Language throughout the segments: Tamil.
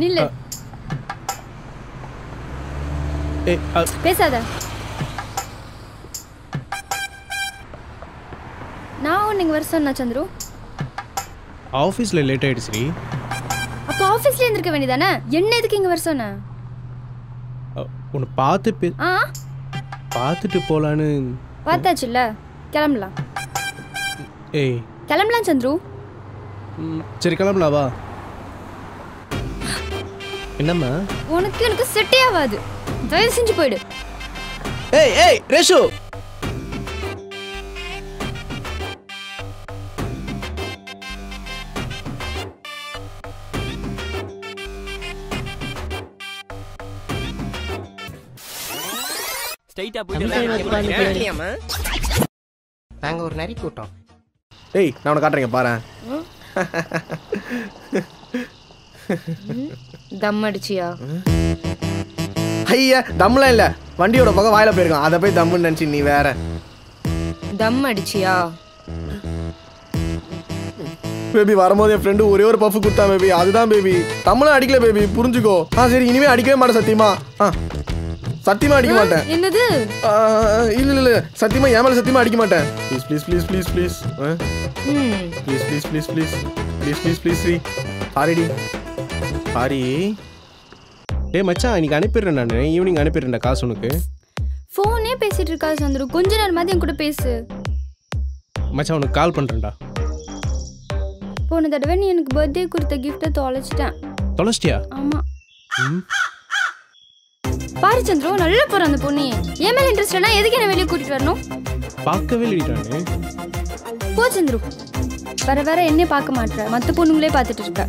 நில்லு. பேசாத. நான் இங்கே வர சொன்னா சந்துரு. ஆஃபீஸில் லேட் ஆயிடுச்சுடி அப்போ ஆஃபீஸ்ல இருந்திருக்க வேண்டியதானே? என்ன எதுக்கு இங்கே வர சொன்ன? உன்னை பார்த்து ஆ? பார்த்துட்டு போகலான்னு பார்த்தாச்சுல்ல? கிளம்பலாம். ஏய். கிளம்பலாம் சந்துரு. சரி கிளம்பலாம் வா. என்னம்மா? உனக்கு எனக்கு செட்டே ஆகாது. தயவு செஞ்சு போயிடு. ஏய் ஏய் ரேஷு! ஸ்ட்ரைட்டா போயிட்டு நாங்க ஒரு நரி கூட்டம். ஏய் நான் உனக்கு காட்டுறேங்க பாரு தம் அடிச்சியா? ஐயா தம்லாம் இல்ல. வண்டியோட பக்கம் வாயில போயிருக்கான். அதை போய் தம்முன்னு நினைச்சு நீ வேற. தம் அடிச்சியா? பேபி வரும்போது என் ஃப்ரெண்டு ஒரே ஒரு பஃப் கொடுத்தா பேபி. அதுதான் பேபி. தமிழும் அடிக்கல பேபி. புரிஞ்சுக்கோ. ஆ சரி இனிமே அடிக்கவே மாட்டேன் சத்தியமா. ஆ சத்தியமா அடிக்க மாட்டேன். என்னது? இல்ல இல்ல சத்தியமா என் மேல சத்தியமா அடிக்க மாட்டேன். Please please please please please please please please please please please please Sri சாரிடி sorry டேய் மச்சான் இன்னைக்கு அனுப்பிடுறேன் நான். ஈவினிங் அனுப்பிடுறேன்டா காசு உனக்கு. ஃபோனே பேசிட்டு இருக்கா சந்துரு. கொஞ்ச நேரமாவது என் கூட பேசு. மச்சான் உனக்கு கால் பண்ணுறேன்டா போன தடவை நீ எனக்கு பர்த்டே கொடுத்த கிஃப்ட்டை தொலைச்சிட்டேன். தொலைச்சிட்டியா? ஆமா. ம். பாரு சந்துரு நல்லா போற அந்த பொண்ணு. என் மேல இன்ட்ரெஸ்ட்னா எதுக்கு என்ன வெளியே கூட்டிட்டு வரணும்? பார்க்கவே இல்லைடானே போ சந்துரு. வர வர என்னே பார்க்க மாட்ற. மத்த பொண்ணுங்களே பார்த்துட்டு இருக்க.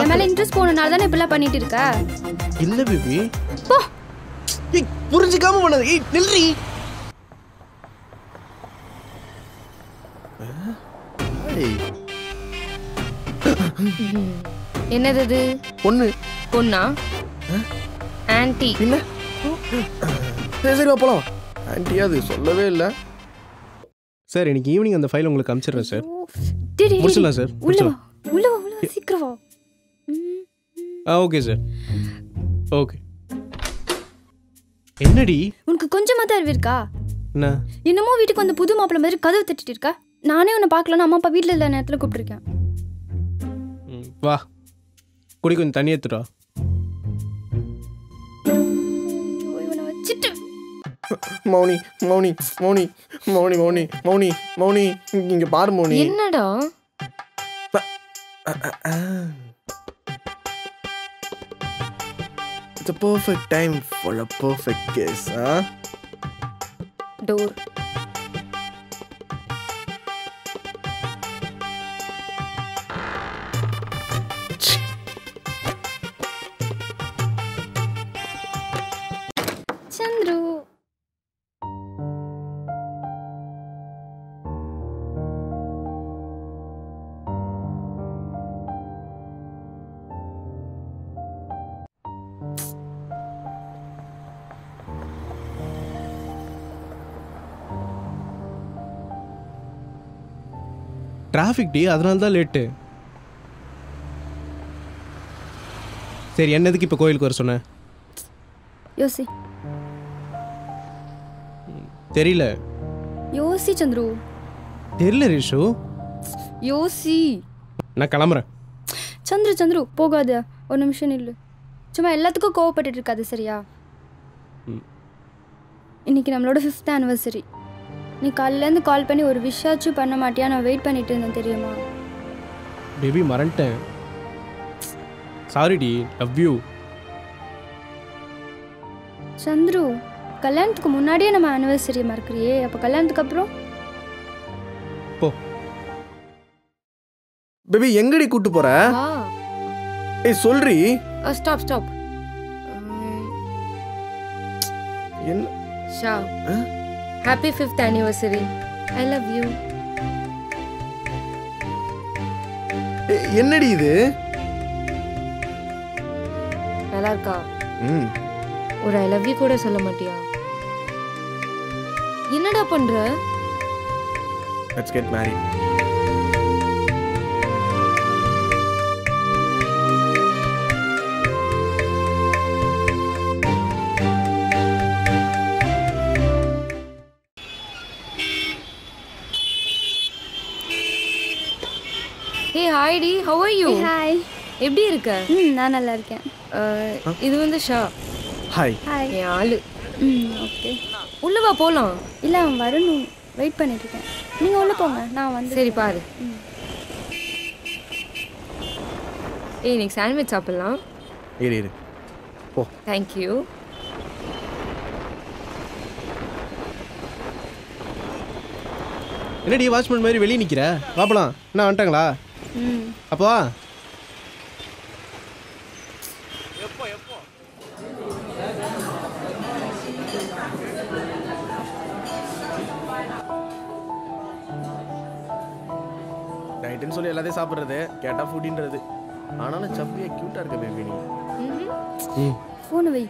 என் மேல இன்ட்ரெஸ்ட் போனனால தானே இப்படிலாம் பண்ணிட்டு இருக்க? இல்ல பேபி போ. ஏய் புரிஞ்சுக்காம பண்ணது ஏய் நில்றி. என்னது இது? பொண்ணு. பொண்ணா? ஆன்ட்டி என்ன சரி சரி வா, போலாம். ஆன்ட்டி அது சொல்லவே இல்லை. சார் இன்னைக்கு ஈவினிங் அந்த ஃபைல் உங்களுக்கு அனுப்பிச்சிடுறேன் சார். முடிச்சிடலாம் சார். முடிச்சிடலாம். Okay sir. ஓகே. என்னடி? உனக்கு கொஞ்சமா தான் அறிவு இருக்கா? என்ன? என்னமோ வீட்டுக்கு வந்து புது மாப்பிள்ளை மாதிரி கதவு தட்டிட்டு இருக்கா? நானே உன்னை பார்க்கலன்னு அம்மா அப்பா வீட்டில் இல்ல நேரத்தில் கூப்பிட்டுருக்கேன். ம், வா. குடி கொஞ்சம் தண்ணி வச்சுட்டு. மௌனி மௌனி மௌனி மௌனி மௌனி மௌனி மௌனி இங்க- இங்க பாரு மௌனி. என்னடா? the perfect time for a perfect kiss, huh? Door. Chandru. Traffic D அதனால தான் லேட்டு சரி என்னதுக்கு இப்போ கோயிலுக்கு வர சொன்னேன் யோசி. தெரியல. யோசி சந்துரு. தெரியல ரிஷு. யோசி. நான் கிளம்புறேன். சந்துரு சந்துரு போகாத. ஒரு நிமிஷம் நில்லு. சும்மா எல்லாத்துக்கும் கோவப்பட்டுட்டு இருக்காது சரியா? ம். இன்னைக்கு நம்மளோட ஃபிஃப்த் ஆனிவர்சரி நீ காலையிலேருந்து கால் பண்ணி ஒரு விஷாச்சும் பண்ண மாட்டியா? நான் வெயிட் பண்ணிட்டு இருந்தேன் தெரியுமா? பேபி மறந்துட்டேன். சாரி டி லவ் யூ சந்துரு கல்யாணத்துக்கு முன்னாடியே நம்ம ஆனிவர்சரி மறக்கிறியே அப்போ கல்யாணத்துக்கு அப்புறம்? போ. பேபி எங்கடி கூட்டு போற? ஏய் சொல்றி. ஸ்டாப் ஸ்டாப் என்ன? Shah. Happy fifth anniversary I love you என்னடி இது? நல்லா இருக்கா ம். ஒரு ஐ லவ் யூ கூட சொல்ல மாட்டியா? என்னடா பண்ற? லெட்ஸ் கெட் மேரிட் ஹாய் டி ஹவ் ஆர் யூ ஹாய் எப்படி இருக்க? ம் நான் நல்லா இருக்கேன். இது வந்து ஷா. ஹாய் ஹாய் என் ஆளு. ம் ஓகே. உள்ள வா போலாம். இல்லை அவன் வரணும். வெயிட் பண்ணிட்டு இருக்கேன். நீங்கள் உள்ளே போங்க. நான் வந்து சரி பாரு. ஏய் இன்னைக்கு சாண்ட்விச் சாப்பிடலாம். இரு இரு. போ. தேங்க்யூ என்னடி வாட்ச்மேன் மாதிரி வெளியே நிற்கிற வாப்பலாம் என்ன வந்துட்டாங்களா? அப்போ. நைட்டுன்னு சொல்லி எல்லாத்தையும் சாப்பிட்றது கேட்டால் ஃபுட்டின்றது ஆனாலும் சப்பியாக க்யூட்டாக இருக்க பேபி நீ. ம். ஃபோனை வை.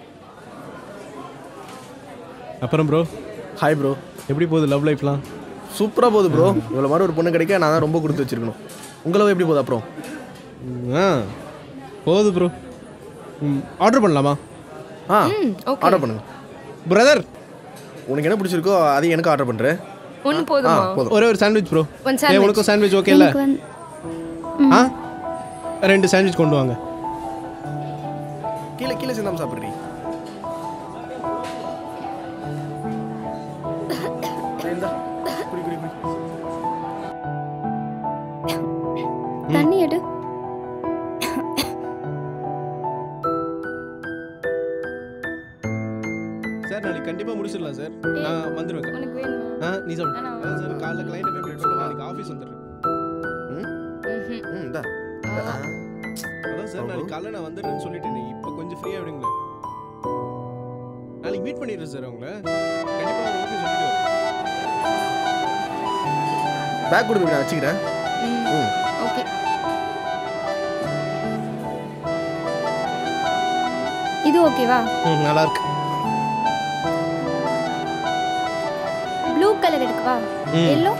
அப்புறம் ப்ரோ ஹாய் ப்ரோ எப்படி போகுது லவ் லைஃப்லாம் சூப்பராக போகுது ப்ரோ இவ்வளோ மாதிரி ஒரு பொண்ணு கிடைக்க நான் தான் ரொம்ப கொடுத்து வச்சிருக்கணும். உங்களை எப்படி போகுது அப்புறம்? ஆ போகுது ப்ரோ ம் ஆர்டர் பண்ணலாமா? ஆ ம் ஓகே ஆர்டர் பண்ணுங்க. பிரதர் உனக்கு என்ன பிடிச்சிருக்கோ அதையும் எனக்கு ஆர்டர் பண்ணுறேன் ஒன்று ஆ போதுமா? ஒரே ஒரு sandwich bro one a sandwich உனக்கும் சாண்ட்விச் ஓகே இல்லை? ஆ? ரெண்டு சாண்ட்விச் கொண்டு வாங்க. கீழே கீழே சேர்ந்தாம சாப்பிட்றீ சார் நாளைக்கு கண்டிப்பாக முடிச்சிடலாம் சார். நான் வந்துடுவேன். வேணுமா? ஆ நீ சொல்லு. சார் காலைல கிளைண்ட்டை போய் மீட் பண்ணலாம் நாளைக்கு ஆஃபீஸ் வந்துடுறேன். ம். அதான் சார் நாளைக்கு காலைல நான் வந்துடுறேன்னு சொல்லிட்டேன் இப்போ கொஞ்சம் ஃப்ரீயாக விடுங்களேன் நாளைக்கு மீட் பண்ணிடுறேன் சார் அவங்கள. கண்டிப்பாக ஓகே பேக் கொடு baby, நான் வச்சுக்கிறேன். ம். ஓகே. இது ஓகேவா நல்லா இருக்கு. கலர் எடுக்கவா. எல்லோ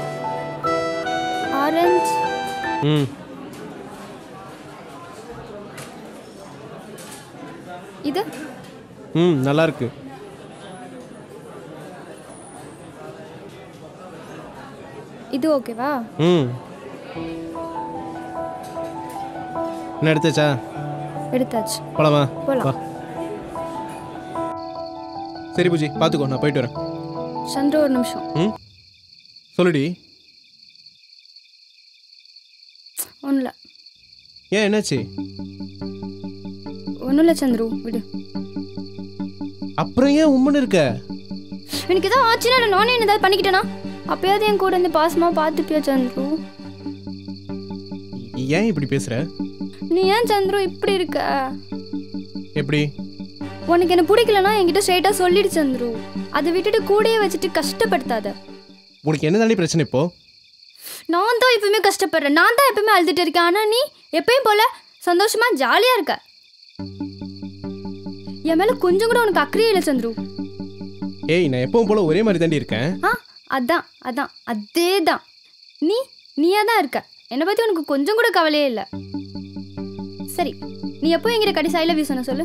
ஆரஞ்சு ம். இது? ம் நல்லா இருக்கு. இது ஓகேவா ம். என்ன எடுத்தாச்சா? எடுத்தாச்சு. போலாமா? போலாம். சரி பூஜி பார்த்துக்கோ நான் போயிட்டு வரேன். சந்திர ஒரு நிமிஷம். ம்? சொல்லுடி. ஒன்றும் ஏன் என்னாச்சு? ஒன்றும் இல்லை சந்துரு விடு. அப்புறம் ஏன் உம்முன்னு இருக்க? எனக்கு ஏதாவது ஆச்சுன்னா நான் நானே ஏதாவது பண்ணிக்கிட்டேனா? அப்பயாவது என் கூட இருந்து பாசமாக பார்த்துப்பியா சந்துரு? ஏன் இப்படி பேசுற? நீ ஏன் சந்துரு இப்படி இருக்க? எப்படி? உனக்கு என்ன பிடிக்கலனா என்கிட்ட ஸ்ட்ரைட்டாக சொல்லிடு சந்துரு. அதை விட்டுட்டு கூடயே வச்சுட்டு கஷ்டப்படுத்தாத. உனக்கு என்ன தாண்டி பிரச்சனை இப்போ? நான் தான் எப்பவுமே கஷ்டப்படுறேன். நான் தான் எப்பவுமே அழுதுட்டு இருக்கேன். ஆனால் நீ எப்பயும் போல சந்தோஷமா ஜாலியாக இருக்க. என் மேலே கொஞ்சம் கூட உனக்கு அக்கறையே இல்லை சந்துரு. ஏய் நான் எப்பவும் போல ஒரே மாதிரி தாண்டி இருக்கேன். ஆ அதான் அதான் அதே தான் நீ நீயா தான் இருக்க. என்னை பற்றி உனக்கு கொஞ்சம் கூட கவலையே இல்லை. சரி நீ எப்போ என்கிட்ட கடைசி ஐ லவ் யூ சொன்ன சொல்லு?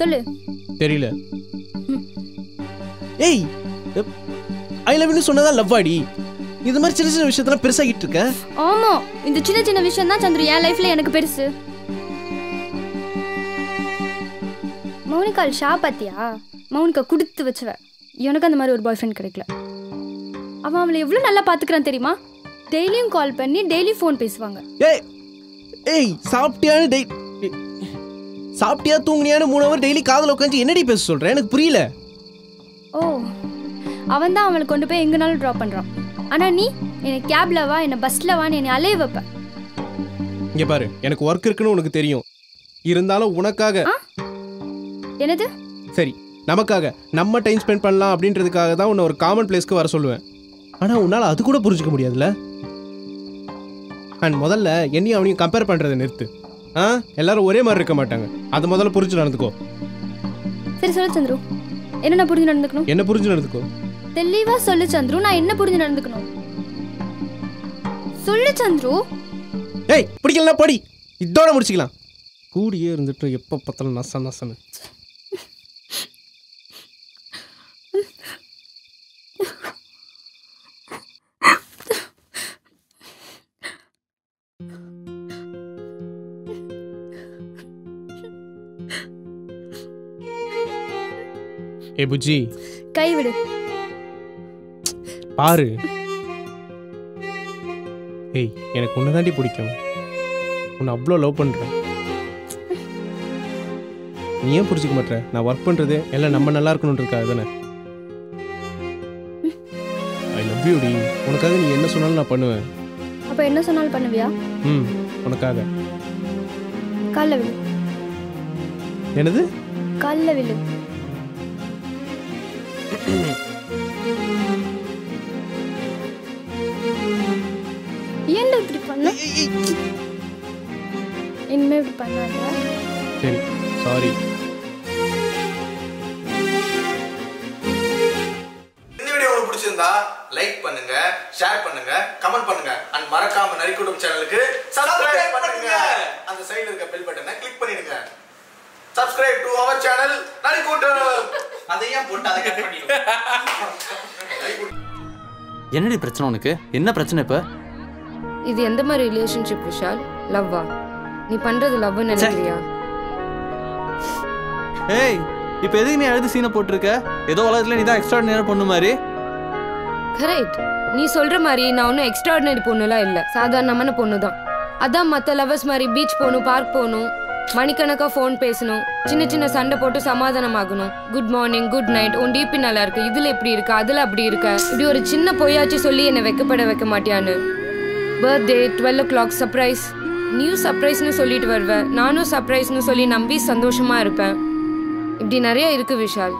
சொல்லு. தெரியல. ஏய் ஐ லவ் யூ சொன்னதா லவ் ஆடி இது மாதிரி சின்ன சின்ன விஷயத்தெல்லாம் பெருசாகிட்டு இருக்க? ஆமாம் இந்த சின்ன சின்ன விஷயம் தான் சந்துரு என் லைஃப்ல எனக்கு பெருசு. மௌனிகால் ஷா பாத்தியா? மௌனிகா கொடுத்து வச்சவ. எனக்கு அந்த மாதிரி ஒரு பாய் ஃப்ரெண்ட் கிடைக்கல. அவன் அவளை எவ்வளோ நல்லா பார்த்துக்கிறான் தெரியுமா? டெய்லியும் கால் பண்ணி டெய்லி ஃபோன் பேசுவாங்க. ஏய் ஏய் சாப்பிட்டியான்னு டெய் சாப்பிட்டியா தூங்குனியான்னு மூணு ஹவர் டெய்லி காதில் உட்காந்து என்னடி பேச சொல்கிறேன் எனக்கு புரியல. ஓ அவன் தான் அவளை கொண்டு போய் எங்கனாலும் ட்ராப் பண்ணுறான் ஆனால் நீ என்னை கேப்ல வா என்னை பஸ்ஸில் வான்னு என்னை அலைய வைப்ப. இங்கே பாரு எனக்கு ஒர்க் இருக்குன்னு உனக்கு தெரியும். இருந்தாலும் உனக்காக என்னது? சரி நமக்காக நம்ம டைம் ஸ்பெண்ட் பண்ணலாம் அப்படின்றதுக்காக தான் உன்னை ஒரு காமன் பிளேஸ்க்கு வர சொல்லுவேன். ஆனால் உன்னால் அது கூட புரிஞ்சுக்க முடியாதுல்ல? அண்ட் முதல்ல என்னையும் அவனையும் கம்பேர் பண்ணுறதை நிறுத்து. ஆ? எல்லாரும் ஒரே மாதிரி இருக்க மாட்டாங்க. அதை முதல்ல புரிஞ்சு நடந்துக்கோ. சரி சொல்லு சந்துரு. என்ன நான் புரிஞ்சு நடந்துக்கணும்? என்ன புரிஞ்சு நடந்துக்கோ. தெளிவா சொல்லு சந்துரு. நான் என்ன புரிஞ்சு நடந்துக்கணும்? சொல்லு சந்துரு. ஏய் பிடிக்கலனா படி. இதோட முடிச்சுக்கலாம். கூடியே இருந்துட்டு எப்போ பார்த்தாலும் நச நசன்னு. ஏ புஜ்ஜி கை விடு பாரு. ஏய் எனக்கு உன்னை தாண்டி பிடிக்கும். உன்னை அவ்வளோ லவ் பண்ணுறேன் நீ ஏன் புரிஞ்சுக்க மாட்டேற நான் ஒர்க் பண்ணுறது எல்லாம் நம்ம நல்லா இருக்கணுன்றதுக்காக தானே ஐ லவ் யூ டி. உனக்காக நீ என்ன சொன்னாலும் நான் பண்ணுவேன். அப்போ என்ன சொன்னாலும் பண்ணுவியா? ம் உனக்காக. காலில் விழு. என்னது? காலில் விழு. ஏன்டா இப்படி பண்ண? இனிமே இப்படி பண்ணாத சரி சாரி இந்த வீடியோ உங்களுக்கு பிடிச்சிருந்தா லைக் பண்ணுங்க ஷேர் பண்ணுங்க கமெண்ட் பண்ணுங்க. அண்ட் மறக்காம நரிக்குடும் சேனலுக்கு சப்ஸ்கிரைப் பண்ணுங்க. அந்த சைடுல இருக்க பெல் பட்டனை கிளிக் பண்ணிடுங்க. Subscribe to our channel Narikoottam. அதை ஏன் போட்டு அதை கட் என்னடி பிரச்சனை உனக்கு? என்ன பிரச்சனை இப்போ? இது எந்த மாதிரி ரிலேஷன்ஷிப் விஷால்? லவ்வா நீ பண்றது லவ்னு நினைக்கிறியா? ஏய் இப்போ எதுக்கு நீ அழுது சீனை போட்டிருக்க? ஏதோ உலகத்துல நீ தான் எக்ஸ்ட்ரா நேரம் பொண்ணு மாதிரி. கரெக்ட் நீ சொல்ற மாதிரி நான் ஒன்றும் எக்ஸ்ட்ராடினரி பொண்ணுலாம் இல்லை. சாதாரணமான பொண்ணு தான் அதான் மற்ற லவர்ஸ் மாதிரி பீச் போகணும் பார்க் போகணும். மணிக்கணக்காக ஃபோன் பேசணும். சின்ன சின்ன சண்டை போட்டு சமாதானம் ஆகணும் குட் மார்னிங் குட் நைட் உன் டிபி நல்லா இருக்கு. இதுல இப்படி இருக்கு? அதுல அப்படி இருக்க. இப்படி ஒரு சின்ன பொய்யாச்சு சொல்லி என்னை வெக்கப்பட வைக்க மாட்டியான்னு. Birthday twelve o'clock surprise new சர்ப்ரைஸ்னு சொல்லிட்டு வருவேன் நானும் சர்ப்ரைஸ்னு சொல்லி நம்பி சந்தோஷமா இருப்பேன். இப்படி நிறைய இருக்கு விஷால்.